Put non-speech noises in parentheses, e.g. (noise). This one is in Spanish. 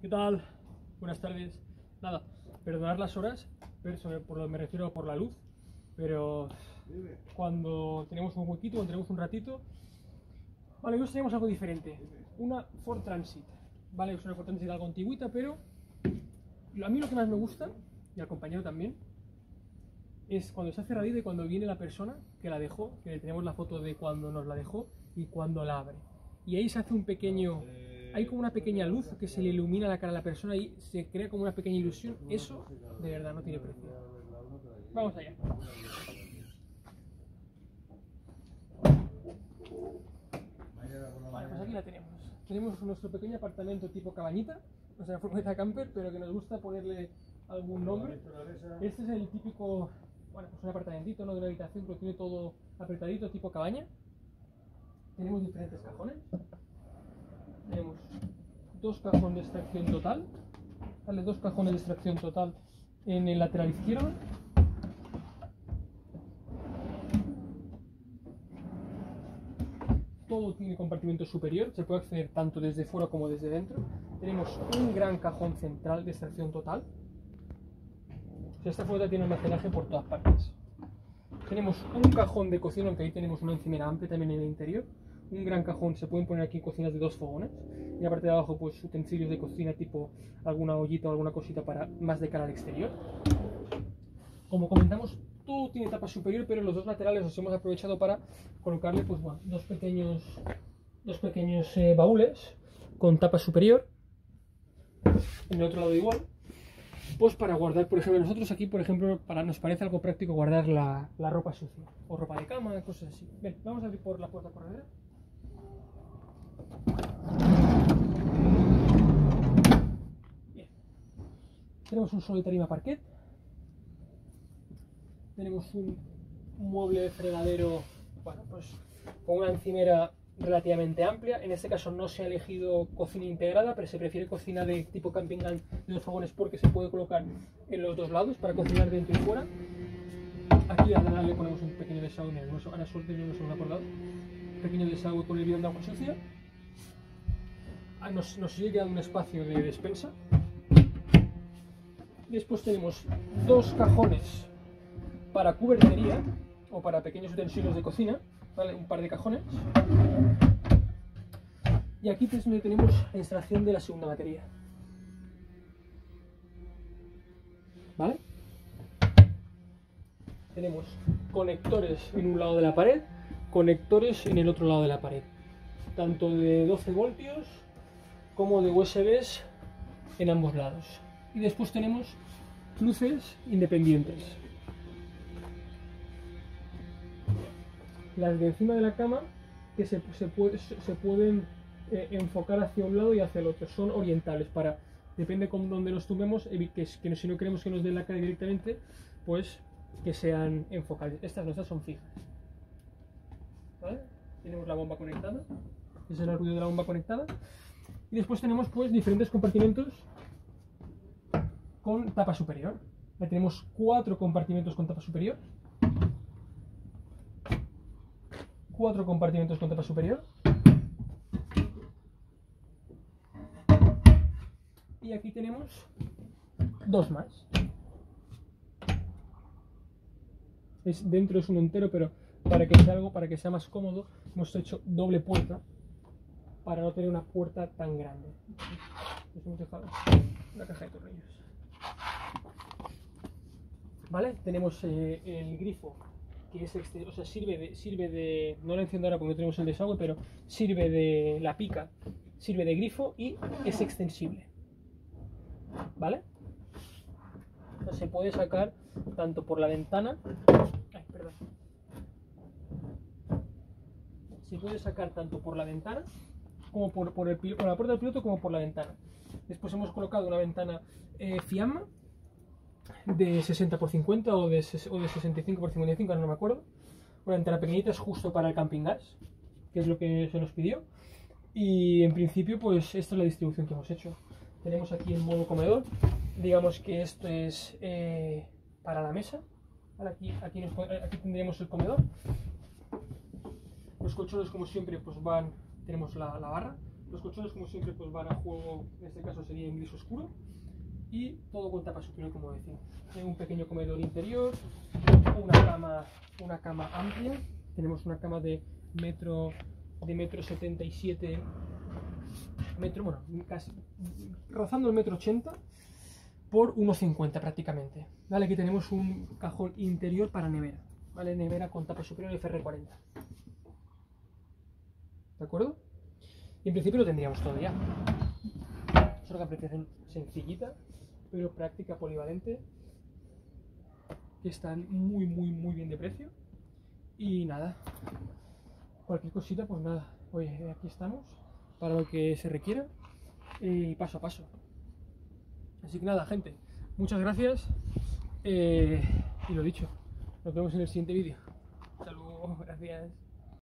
¿Qué tal? Buenas tardes. Nada, perdonar las horas, pero por lo me refiero por la luz, pero cuando tenemos un huequito, cuando tenemos un ratito, vale, hoy os tenemos algo diferente. Una Ford Transit, vale, es una Ford Transit algo antigüita, pero a mí lo que más me gusta, y al compañero también, es cuando se hace cerradita y cuando viene la persona que la dejó, que le tenemos la foto de cuando nos la dejó y cuando la abre. Y ahí se hace un pequeño, hay como una pequeña luz que se le ilumina la cara a la persona y se crea como una pequeña ilusión. Eso de verdad no tiene precio. Vamos allá. Vale, pues aquí la tenemos. Tenemos nuestro pequeño apartamento tipo cabañita, o sea, (laughs) furgoneta camper, pero que nos gusta ponerle algún nombre. Este es el típico, bueno, pues un apartamentito, ¿no? De una habitación, pero tiene todo apretadito, tipo cabaña. Tenemos diferentes cajones. Tenemos dos cajones de extracción total. Vale, dos cajones de extracción total en el lateral izquierdo. Todo tiene compartimento superior, se puede acceder tanto desde fuera como desde dentro. Tenemos un gran cajón central de extracción total. Esta furgoneta tiene almacenaje por todas partes. Tenemos un cajón de cocina, aunque ahí tenemos una encimera amplia también en el interior. Un gran cajón, se pueden poner aquí cocinas de dos fogones. Y aparte de abajo, pues utensilios de cocina tipo alguna ollita o alguna cosita para más de cara al exterior. Como comentamos, todo tiene tapa superior, pero los dos laterales los hemos aprovechado para colocarle pues, bueno, dos pequeños, dos pequeños eh, baúles con tapa superior. En el otro lado igual. Pues para guardar, por ejemplo, nosotros aquí, por ejemplo, para, nos parece algo práctico guardar la, la ropa sucia. O ropa de cama, cosas así. Ven, vamos a abrir por la puerta corredera. Bien. Tenemos un suelo de tarima parquet. Tenemos un mueble de fregadero, bueno, pues con una encimera relativamente amplia. En este caso no se ha elegido cocina integrada, pero se prefiere cocina de tipo camping de dos fogones porque se puede colocar en los dos lados para cocinar dentro y fuera. Aquí al lado le ponemos un pequeño desagüe, no, ahora suerte nos hemos acordado. Un pequeño desagüe con el bidón de agua sucia. Ah, Nos, nos sigue quedando un espacio de despensa. Después tenemos dos cajones para cubertería o para pequeños utensilios de cocina, ¿vale? un par de cajones. Y aquí es donde tenemos la instalación de la segunda batería. ¿Vale? Tenemos conectores en un lado de la pared, conectores en el otro lado de la pared, tanto de 12 voltios como de USBs en ambos lados. Y después tenemos luces independientes. Las de encima de la cama que se, se puede- se pueden eh, enfocar hacia un lado y hacia el otro. Son orientales para, depende con dónde nos tumbemos, que, si no queremos que nos den la cara directamente, pues que sean enfocables. Estas nuestras son fijas. Tenemos la bomba conectada. Ese es el ruido de la bomba conectada. Y después tenemos pues diferentes compartimentos con tapa superior. Ya tenemos cuatro compartimentos con tapa superior. Cuatro compartimentos con tapa superior. Y aquí tenemos dos más. Es, dentro es uno entero, pero para que sea algo, para que sea más cómodo, hemos hecho doble puerta para no tener una puerta tan grande. Nos hemos dejado una caja de tornillos. ¿Vale? Tenemos eh, el grifo que es exterior, o sea, sirve de, sirve de, no lo enciendo ahora porque no tenemos el desagüe, pero sirve de la pica, sirve de grifo y es extensible. ¿Vale? Se puede sacar tanto por la ventana, ay, perdón. Se puede sacar tanto por la ventana como por, por, el, por la puerta del piloto como por la ventana. Después hemos colocado una ventana eh, Fiamma de 60 por 50 o de, o de 65 por 55, ahora no me acuerdo. Una ventana pequeñita es justo para el camping gas, que es lo que se nos pidió. Y en principio, pues esta es la distribución que hemos hecho. Tenemos aquí el modo comedor. Digamos que esto es eh, para la mesa. Aquí, aquí tendríamos el comedor. Los colchones, como siempre, pues van, tenemos la, la barra Los colchones, como siempre, pues van a juego, en este caso sería en gris oscuro. Y todo con tapa superior, como decía. Hay un pequeño comedor interior, una cama, una cama amplia. Tenemos una cama de metro de metro 77 metro, bueno, casi rozando el metro 80 por 1,50 prácticamente. Vale, aquí tenemos un cajón interior para nevera, ¿vale? Nevera con tapa superior FR40. ¿De acuerdo? Y en principio lo tendríamos todo ya. Es una apreciación sencillita, pero práctica, polivalente, que están muy, muy, muy bien de precio. Y nada, cualquier cosita, pues nada, oye, aquí estamos para lo que se requiera y paso a paso. Así que nada, gente, muchas gracias eh, y lo dicho, nos vemos en el siguiente vídeo. Hasta luego, gracias.